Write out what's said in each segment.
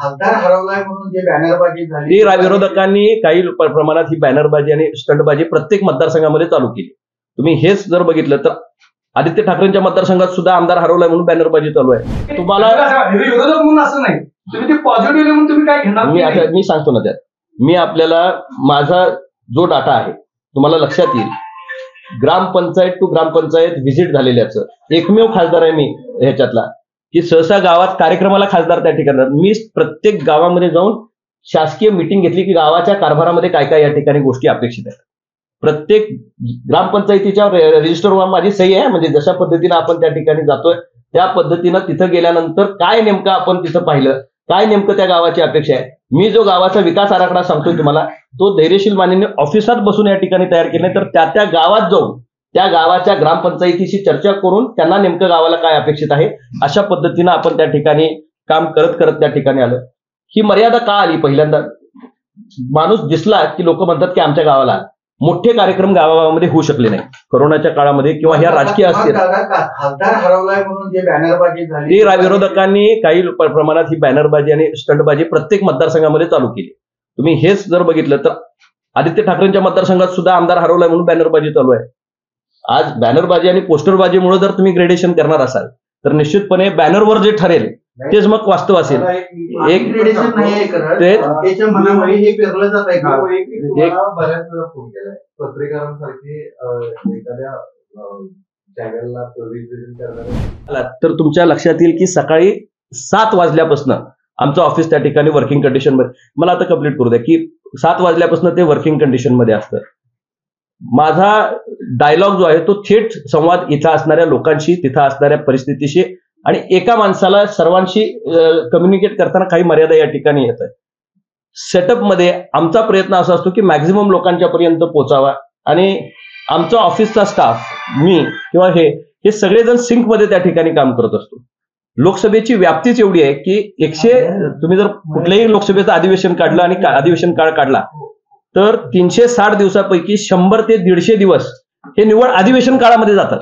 खासदार हरवलाय म्हणून जे बॅनरबाजी झाली. ती विरोधकांनी काही प्रमाणात ही बॅनरबाजी आणि स्टंटबाजी प्रत्येक मतदारसंघामध्ये चालू केली. तुम्ही हेच जर बघितलं तर आदित्य ठाकरेंच्या मतदारसंघात सुद्धा आमदार हरवलाय म्हणून बॅनरबाजी चालू आहे. तुम्हाला विरोधक म्हणून असं नाही. तुम्ही ते पॉझिटिव्ह म्हणून तुम्ही काय घेणार मी आता मी सांगतो ना त्यात. मी आपल्याला माझा जो डाटा आहे तुम्हाला लक्षात येईल. ग्रामपंचायत टू ग्रामपंचायत व्हिजिट झालेल्याचं. एकमेव खासदार आहे मी ह्याच्यातला. की सहसा गावात कार्यक्रमाला खासदार त्या ठिकाणी मी प्रत्येक गावामध्ये जाऊन शासकीय मिटिंग घेतली की गावाच्या कारभारामध्ये काय काय या ठिकाणी गोष्टी अपेक्षित आहेत. प्रत्येक ग्रामपंचायतीच्या रजिस्टरवर माझी सही आहे. म्हणजे जशा पद्धतीनं आपण त्या ठिकाणी जातोय त्या पद्धतीनं तिथं गेल्यानंतर काय नेमकं आपण तिथं पाहिलं काय नेमकं त्या गावाची अपेक्षा आहे. मी जो गावाचा विकास आराखडा सांगतोय तुम्हाला तो धैर्यशील मानेने ऑफिसात बसून या ठिकाणी तयार केला तर त्या त्या गावात जाऊन त्या गावाच्या ग्रामपंचायतीशी चर्चा करून त्यांना नेमकं गावाला काय अपेक्षित आहे अशा पद्धतीनं आपण त्या ठिकाणी काम करत करत त्या ठिकाणी आलं. ही मर्यादा का आली? पहिल्यांदा माणूस दिसला की लोक म्हणतात की आमच्या गावाला आला. मोठे कार्यक्रम गावागावामध्ये होऊ शकले नाही. कोरोनाच्या काळामध्ये किंवा ह्या राजकीय असतील दादा, का- खासदार हरवलाय म्हणून जे बॅनरबाजी झाली? ती विरोधकांनी काही प्रमाणात ही बॅनरबाजी आणि स्टंटबाजी प्रत्येक मतदारसंघामध्ये चालू केली. तुम्ही हेच जर बघितलं तर आदित्य ठाकरेंच्या मतदारसंघात सुद्धा आमदार हरवलाय म्हणून बॅनरबाजी चालू आहे. आज बॅनरबाजी आणि पोस्टरबाजीमुळे जर तुम्ही ग्रेडेशन करणार असाल तर निश्चितपणे बॅनरवर जे ठरेल तेच मग वास्तव असेल. एक- हे तर तुमच्या लक्षात येईल की सकाळी सात वाजल्यापासून आमचं ऑफिस त्या ठिकाणी वर्किंग कंडिशनमध्ये मला आता कंप्लीट करू द्या की सात वाजल्यापासून ते वर्किंग कंडिशनमध्ये असतं. माझा डायलॉग जो आहे तो थेट संवाद इथं असणाऱ्या लोकांशी तिथं असणाऱ्या परिस्थितीशी आणि एका माणसाला सर्वांशी कम्युनिकेट करताना काही मर्यादा या ठिकाणी येत आहे सेटअपमध्ये आमचा प्रयत्न असा असतो की मॅक्झिमम लोकांच्या पर्यंत पोचावा आणि आमचा ऑफिसचा स्टाफ मी किंवा हे हे सगळेजण सिंकमध्ये त्या ठिकाणी काम करत असतो. लोकसभेची व्याप्तीच एवढी आहे की एकशे तुम्ही जर कुठल्याही लोकसभेचं अधिवेशन काढलं आणि अधिवेशन काळ काढला तर तीनशे साठ दिवसापैकी शंभर ते दीडशे दिवस हे निवड अधिवेशन काळामध्ये जातात.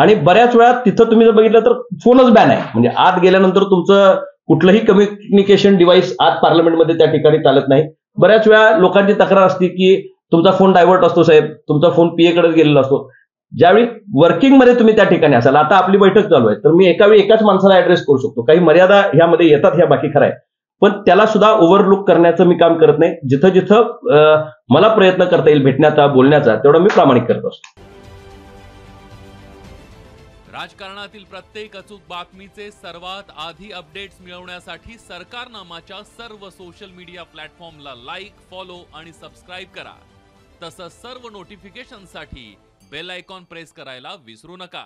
आणि बऱ्याच वेळा तिथं तुम्ही जर बघितलं तर फोनच बॅन आहे. म्हणजे आत गेल्यानंतर तुमचं कुठलंही कम्युनिकेशन डिव्हाइस आत पार्लमेंटमध्ये त्या ठिकाणी चालत नाही. बऱ्याच वेळा लोकांची तक्रार असते की तुमचा फोन डायव्हर्ट असतो साहेब तुमचा फोन पीएकडे गेलेला असतो. ज्यावेळी वर्किंगमध्ये तुम्ही त्या ठिकाणी असाल आता आपली बैठक चालू आहे तर मी एका वेळी एकाच माणसाला ऍड्रेस करू शकतो. काही मर्यादा ह्यामध्ये येतात ह्या बाकी खरं आहे. पण त्याला सुद्धा ओव्हरलुक करण्याचं मी काम करत नाही. जिथं जिथं अं, मला प्रयत्न करता येईल भेटण्याचा बोलण्याचा तेवढा मी प्रामाणिक करत. असतो राजकारणातील प्रत्येक अचूक बातमीचे सर्वात आधी अपडेट्स मिळवण्यासाठी सरकारनामाच्या सर्व सोशल मीडिया प्लॅटफॉर्मला लाईक फॉलो आणि सबस्क्राईब करा. तसंच सर्व नोटिफिकेशनसाठी बेल आयकॉन प्रेस करायला विसरू नका.